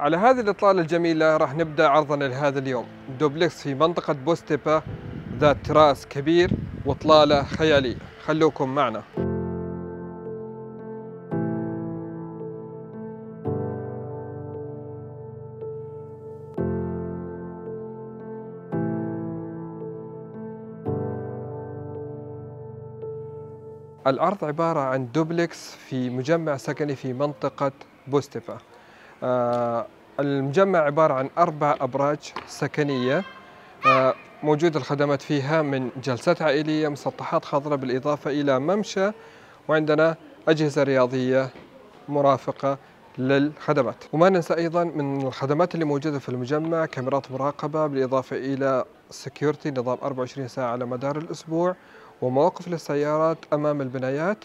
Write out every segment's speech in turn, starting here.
على هذه الإطلالة الجميلة راح نبدأ عرضنا لهذا اليوم. دوبلكس في منطقة بوزتيبا ذات تراس كبير وإطلالة خيالية. خلوكم معنا. العرض عبارة عن دوبلكس في مجمع سكني في منطقة بوزتيبا المجمع عبارة عن أربع أبراج سكنية آه، موجود الخدمات فيها من جلسات عائلية مسطحات خضراء بالإضافة إلى ممشى وعندنا أجهزة رياضية مرافقة للخدمات. وما ننسى أيضا من الخدمات اللي موجودة في المجمع كاميرات مراقبة بالإضافة إلى security نظام 24 ساعة على مدار الأسبوع ومواقف للسيارات أمام البنايات.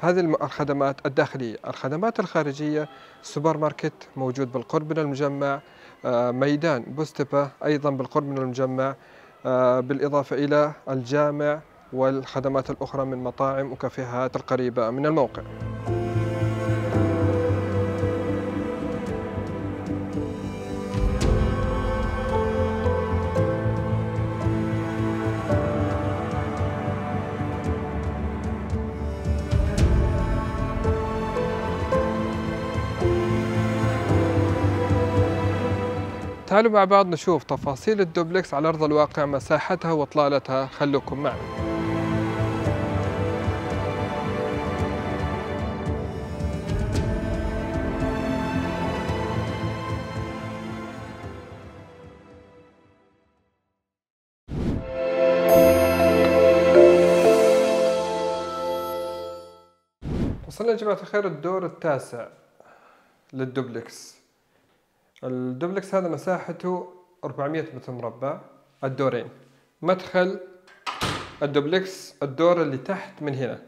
هذه الخدمات الداخلية. الخدمات الخارجية سوبر ماركت موجود بالقرب من المجمع آه، ميدان بوستبا أيضا بالقرب من المجمع آه، بالإضافة إلى الجامع والخدمات الأخرى من مطاعم وكافيهات القريبة من الموقع. تعالوا مع بعض نشوف تفاصيل الدوبلكس على أرض الواقع مساحتها وإطلالتها خلوكم معنا وصلنا يا جماعة الخير الدور التاسع للدوبلكس. الدوبلكس هذا مساحته 400 متر مربع الدورين. مدخل الدوبلكس الدور اللي تحت من هنا.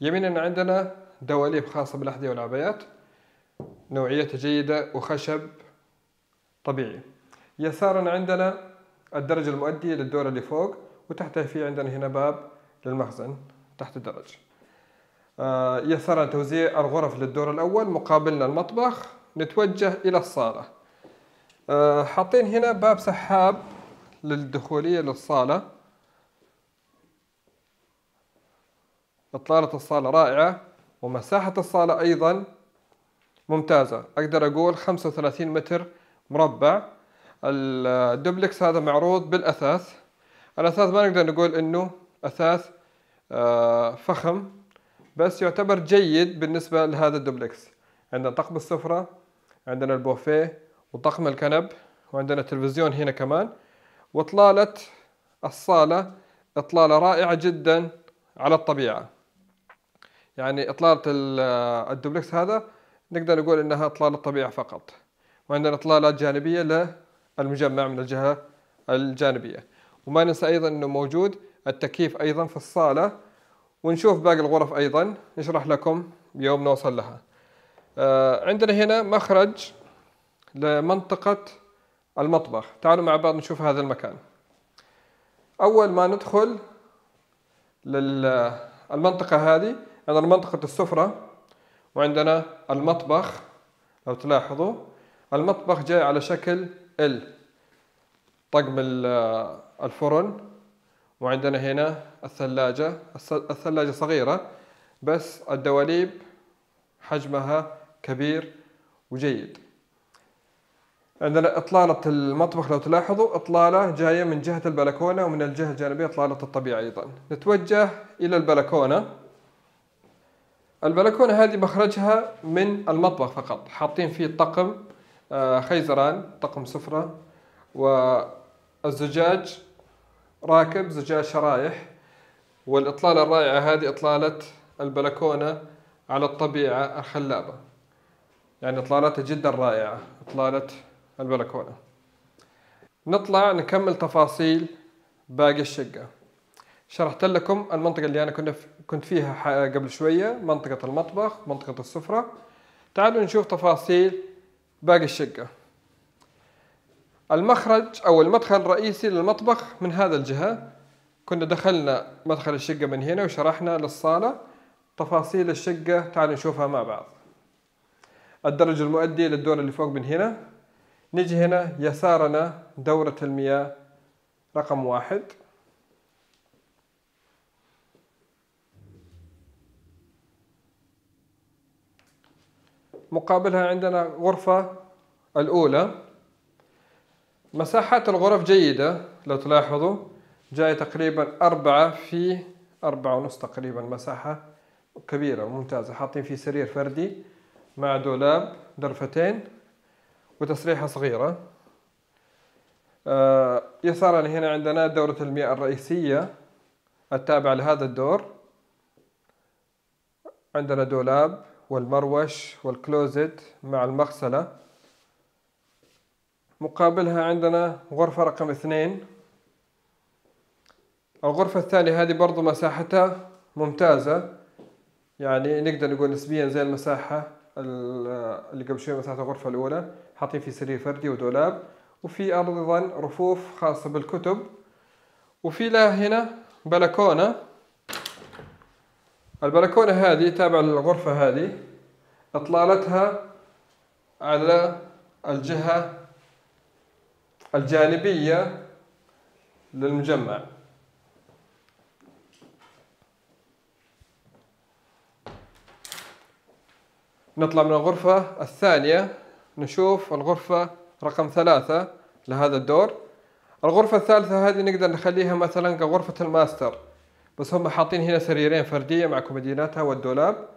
يمينا عندنا دواليب خاصة بالأحذية والعبايات نوعيتها جيدة وخشب طبيعي. يسارا عندنا الدرجة المؤدية للدور اللي فوق وتحتها في عندنا هنا باب للمخزن تحت الدرج. آه، يسارا توزيع الغرف للدور الأول مقابلنا المطبخ نتوجه إلى الصالة. حاطين هنا باب سحاب للدخولية للصالة. إطلالة الصالة رائعة ومساحة الصالة أيضا ممتازة. أقدر أقول 35 متر مربع. الدوبلكس هذا معروض بالأثاث. الأثاث ما نقدر نقول إنه أثاث آه، فخم بس يعتبر جيد بالنسبة لهذا الدوبلكس. عندنا طقم السفرة عندنا البوفيه وطقم الكنب وعندنا تلفزيون هنا كمان. واطلالة الصالة إطلالة رائعة جدا على الطبيعة. يعني إطلالة الدوبلكس هذا نقدر نقول إنها إطلالة طبيعة فقط. وعندنا اطلالات جانبية للمجمع من الجهة الجانبية. وما ننسى أيضا إنه موجود التكييف أيضا في الصالة. ونشوف باقي الغرف أيضا نشرح لكم يوم نوصل لها. آه، عندنا هنا مخرج لمنطقة المطبخ. تعالوا مع بعض نشوف هذا المكان. أول ما ندخل للمنطقة هذه عندنا منطقة السفرة وعندنا المطبخ لو تلاحظوا. المطبخ جاي على شكل ال طقم الفرن. وعندنا هنا الثلاجة. الثلاجة صغيرة بس الدواليب حجمها كبير وجيد. عندنا إطلالة المطبخ لو تلاحظوا إطلالة جاية من جهة البلكونة ومن الجهة الجانبية إطلالة الطبيعة أيضا. نتوجه إلى البلكونة. البلكونة هذه مخرجها من المطبخ فقط. حاطين فيه طقم آه، خيزران طقم سفرة والزجاج راكب زجاج شرايح. والإطلالة الرائعة هذه إطلالة البلكونة على الطبيعة الخلابة. يعني إطلالتها جدا رائعة. إطلالة البلكونة. نطلع نكمل تفاصيل باقي الشقة. شرحت لكم المنطقة اللي أنا كنت فيها قبل شوية منطقة المطبخ منطقة السفرة. تعالوا نشوف تفاصيل باقي الشقة. المخرج أو المدخل الرئيسي للمطبخ من هذا الجهة. كنا دخلنا مدخل الشقة من هنا وشرحنا للصالة تفاصيل الشقة. تعالوا نشوفها مع بعض. الدرج المؤدي للدور اللي فوق من هنا. نجي هنا يسارنا دورة المياه رقم واحد. مقابلها عندنا غرفة الأولى. مساحات الغرف جيدة لو تلاحظوا جاي تقريبا أربعة في أربعة ونص تقريبا مساحة كبيرة ممتازة حاطين فيه سرير فردي مع دولاب درفتين. وتسريحة صغيرة. آه، يسارا هنا عندنا دورة المياه الرئيسية التابعة لهذا الدور. عندنا دولاب والمروش والكلوزت مع المغسلة. مقابلها عندنا غرفة رقم اثنين. الغرفة الثانية هذه برضو مساحتها ممتازة. يعني نقدر نقول نسبيا زي المساحة اللي قبل شوي مساحة الغرفة الأولى. حاطين في سرير فردي ودولاب وفي أيضا رفوف خاصة بالكتب. وفي لها هنا بلكونة. البلكونة هذه تابعة للغرفة هذه. إطلالتها على الجهة الجانبية للمجمع. نطلع من الغرفة الثانية. نشوف الغرفة رقم ثلاثة لهذا الدور. الغرفة الثالثة هذه نقدر نخليها مثلا كغرفة الماستر بس هم حاطين هنا سريرين فردية مع كوميديناتها والدولاب.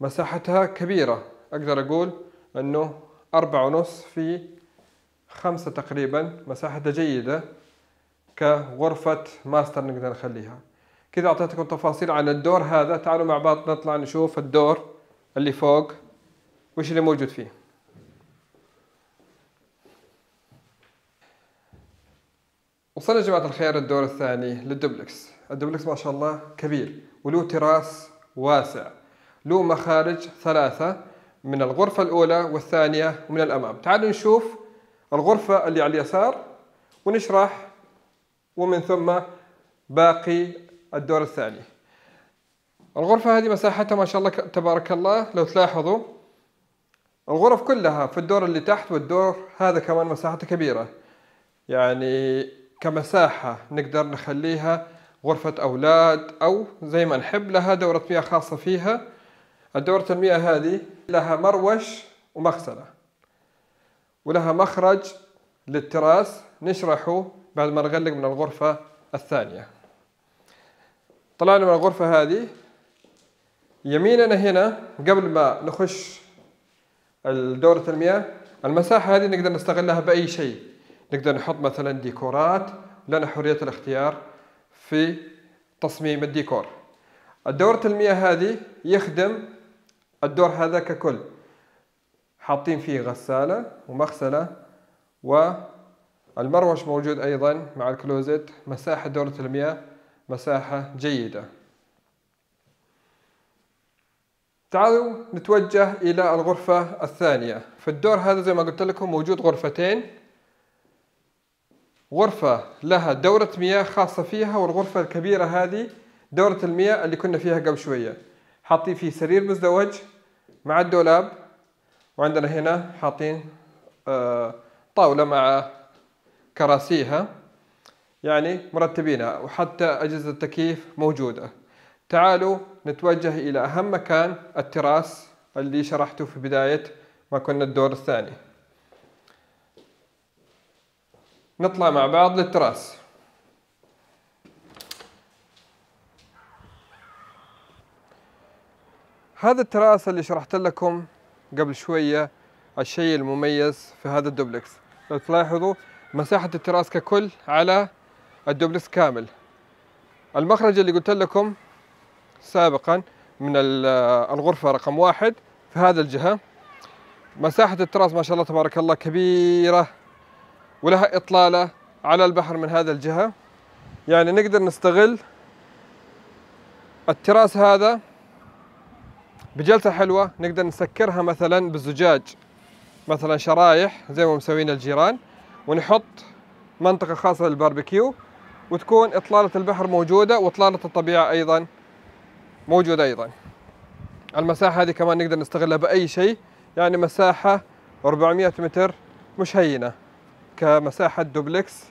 مساحتها كبيرة أقدر أقول أنه أربعة ونص في خمسة تقريبا. مساحتها جيدة كغرفة ماستر نقدر نخليها. كذا أعطيتكم تفاصيل عن الدور هذا. تعالوا مع بعض نطلع نشوف الدور اللي فوق. وش اللي موجود فيه؟ وصلنا يا جماعة الخير الدور الثاني للدوبلكس. الدوبلكس ما شاء الله كبير وله تراس واسع له مخارج ثلاثة من الغرفة الأولى والثانية ومن الأمام. تعالوا نشوف الغرفة اللي على اليسار ونشرح ومن ثم باقي الدور الثاني. الغرفة هذه مساحتها ما شاء الله تبارك الله لو تلاحظوا الغرف كلها في الدور اللي تحت والدور هذا كمان مساحته كبيرة. يعني كمساحة نقدر نخليها غرفة أولاد أو زي ما نحب لها دورة مياه خاصة فيها. الدورة المياه هذه لها مروش ومغسلة ولها مخرج للتراس نشرحه بعد ما نغلق من الغرفة الثانية. طلعنا من الغرفة هذه. يميننا هنا قبل ما نخش دورة المياه المساحة هذه نقدر نستغلها بأي شيء. نقدر نحط مثلا ديكورات لنا حرية الاختيار في تصميم الديكور. الدورة المياه هذه يخدم الدور هذا ككل. حاطين فيه غسالة ومغسلة والمروش موجود أيضا مع الكلوزت مساحة دورة المياه مساحة جيدة. تعالوا نتوجه إلى الغرفة الثانية. في الدور هذا زي ما قلت لكم موجود غرفتين. غرفة لها دورة مياه خاصة فيها والغرفة الكبيرة هذه دورة المياه اللي كنا فيها قبل شوية. حاطين فيه سرير مزدوج مع الدولاب وعندنا هنا حاطين آه، طاولة مع كراسيها يعني مرتبينها وحتى أجهزة التكييف موجودة. تعالوا نتوجه إلى أهم مكان التراس اللي شرحته في بداية ما كنا الدور الثاني. نطلع مع بعض للتراس. هذا التراس اللي شرحت لكم قبل شوية الشيء المميز في هذا الدوبلكس. لو تلاحظوا مساحة التراس ككل على الدوبلكس كامل. المخرج اللي قلت لكم سابقا من الغرفة رقم واحد في هذا الجهة. مساحة التراس ما شاء الله تبارك الله كبيرة. ولها إطلالة على البحر من هذا الجهة. يعني نقدر نستغل التراس هذا بجلسة حلوة نقدر نسكرها مثلا بالزجاج مثلا شرايح زي ما مسوين الجيران ونحط منطقة خاصة للباربيكيو وتكون إطلالة البحر موجودة وإطلالة الطبيعة أيضا موجودة أيضا. المساحة هذه كمان نقدر نستغلها بأي شيء يعني مساحة 400 متر مش هينة. كمساحة دوبلكس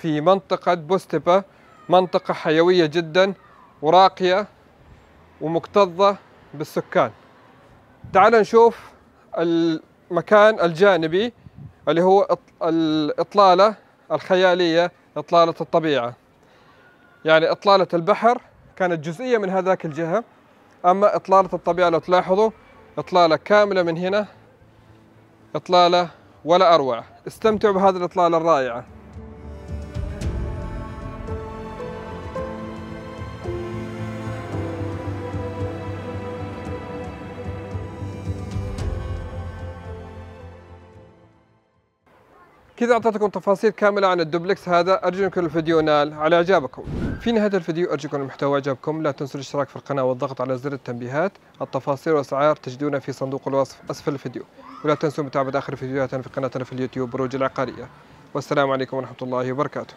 في منطقة بوستبا منطقة حيوية جدا وراقية ومكتظة بالسكان. تعال نشوف المكان الجانبي اللي هو الإطلالة الخيالية إطلالة الطبيعة. يعني إطلالة البحر كانت جزئية من هذاك الجهة أما إطلالة الطبيعة لو تلاحظوا إطلالة كاملة من هنا إطلالة ولا أروع. استمتعوا بهذه الإطلالة الرائعة كذا أعطيتكم تفاصيل كاملة عن الدوبلكس هذا. ارجو انكم الفيديو نال على إعجابكم. في نهاية الفيديو أرجوكم المحتوى عجبكم لا تنسوا الاشتراك في القناة والضغط على زر التنبيهات. التفاصيل والأسعار تجدونها في صندوق الوصف أسفل الفيديو. ولا تنسوا متابعة آخر فيديوهاتنا في قناتنا في اليوتيوب بروج العقارية. والسلام عليكم ورحمة الله وبركاته.